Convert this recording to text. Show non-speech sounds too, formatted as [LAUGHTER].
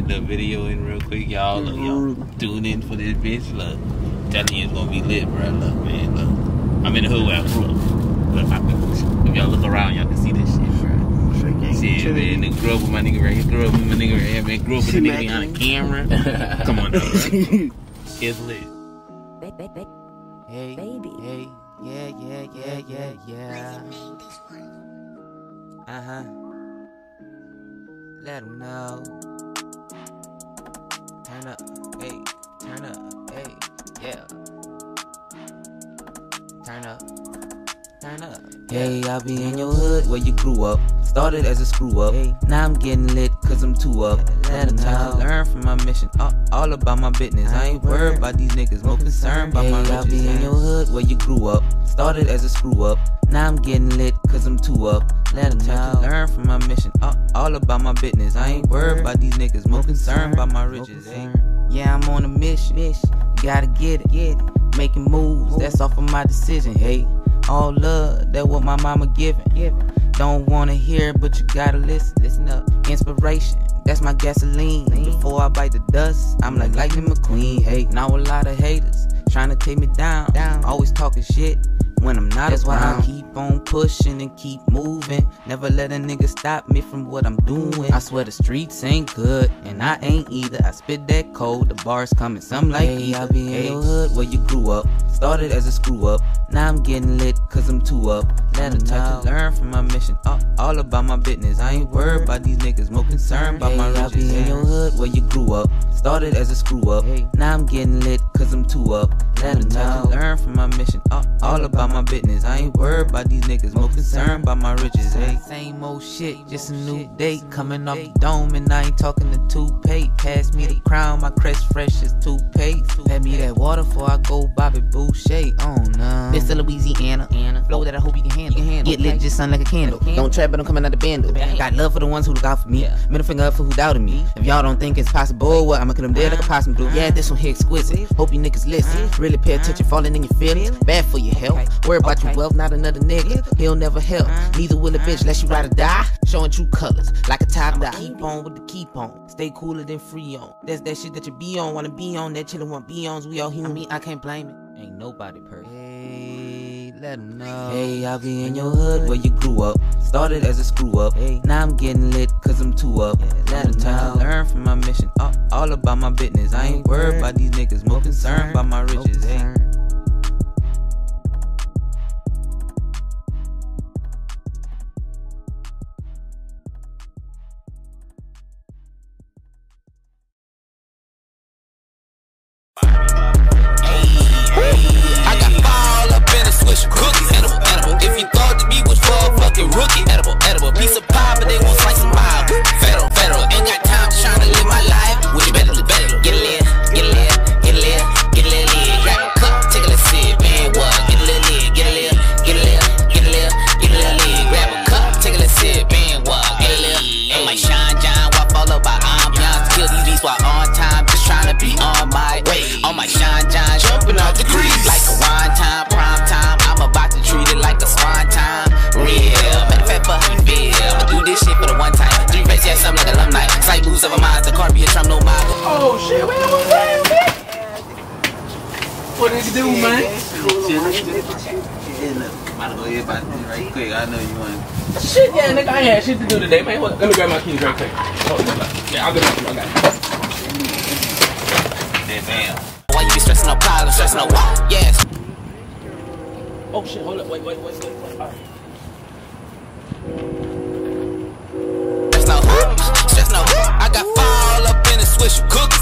this little video in real quick, y'all. Look, y'all tune in for this bitch. Look, telling you it's gonna be lit, bro. Look, man, look. I'm in the hood where I grew up. Look, I, if y'all look around, y'all can see this shit, bro. Shit, man, nigga grew up with my nigga right here. Grew up with my nigga right here, man. Grew up with the nigga behind the camera. [LAUGHS] Come on, now, bro. [LAUGHS] It's lit. Hey, Baby. hey, yeah, yeah, yeah, yeah, yeah. Uh huh. Let Let 'em know. Turn up, hey, turn up, hey, yeah. Turn up, turn up. Hey, I be in your hood where you grew up. Started as a screw up. Now I'm getting lit cause I'm too up. Let 'em know. Learn from my mission. All, all about my business. I ain't worried about these niggas. More concerned about my riches. I be in your hood where you grew up. Started as a screw up. Now I'm getting lit cause I'm too up. Let 'em know. Learn from my mission. All, all about my business. I ain't worried about these niggas. More concerned about my riches. Hey. Eh? Yeah, I'm on a mission. Gotta get it. Get it. Making moves. That's off of my decision. Hey. All love, that what my mama giving. Don't wanna hear, it, but you gotta listen. Listen up. Inspiration, that's my gasoline. Before I bite the dust, I'm like Lightning McQueen. Hey, now a lot of haters trying to take me down. Always talking shit when I'm not That's why I keep on pushing and keep moving. Never let a nigga stop me from what I'm doing. I swear the streets ain't good, and I ain't either. I spit that cold, the bars coming, some like hey, I be in your hood where you grew up. Started as a screw up, now I'm getting lit cause I'm too up. Let 'em to learn from my mission, all, all about my business. I ain't worried about these niggas, more concerned about my riches. I be in your hood where you grew up. Started as a screw up, now I'm getting lit cause I'm too up. 'Em know. learn from my mission, all, all about my business. I ain't worried about these niggas, more concerned about my riches. Hey, same old shit, just a new date. coming off the dome, and I ain't talking to toothpaste. Pass me the crown, my crest fresh as toothpaste. Let me that water before I go Bobby Boucher. Oh no, It's the Louisiana. Anna. Flow that I hope you can handle. Get lit, just sound like a candle. Don't trap, but I'm coming out the bando. Got love for the ones who look out for me. Middle finger up for who doubted me. Mm-hmm. If y'all don't think it's possible, well, I'ma kill them dead like a possum do. Yeah, mm-hmm. this one here exquisite. Mm-hmm. Hope you niggas listen. Really pay attention, falling in your feelings. Bad for your health. Worry about your wealth, not another nigga. He'll never help. Neither will a bitch, unless you ride or die. Showing true colors, like a tie dye. Keep on with the keep on. Stay cooler than Freon. That's that shit that you be on, wanna be on. That chillin' want be ons. We all human. I mean, I can't blame it. Ain't nobody perfect. Hey, let 'em know. Hey, I'll be in your hood where you grew up. Started as a screw up. Hey, Now I'm getting lit cause I'm too up. Let 'em know. Trying to learn from my mission. All, all about my business. I ain't worried about these niggas. More concerned about my riches. Hey. nigga do, man? Shit, yeah, nigga, I had shit to do today, man. What? Let me grab my keys right quick. Oh, hold yeah, I'll get back to. I got you. Damn. Why you be stressing no problems, stressing no why? Yes. Oh shit, hold up, wait, wait, wait, wait, wait. All right. Stress no, stress no. I got fire all up in the switch, cook.